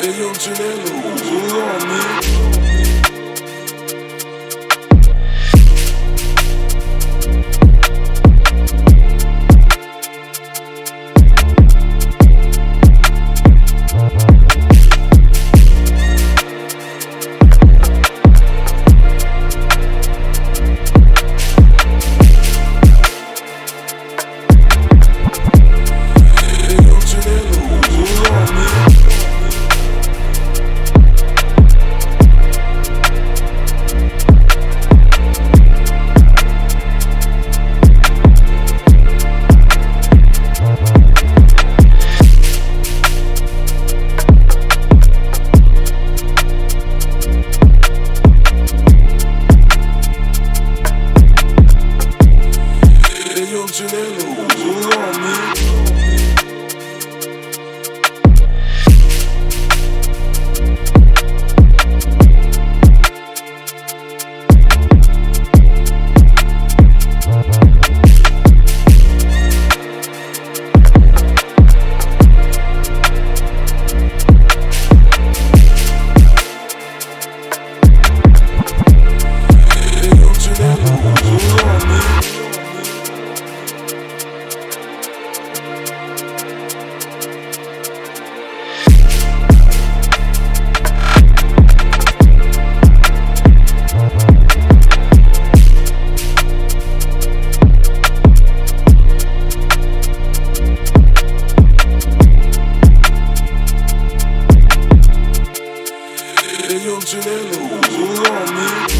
Janelo, hold on, man. you, you me. Yeah, you're too late.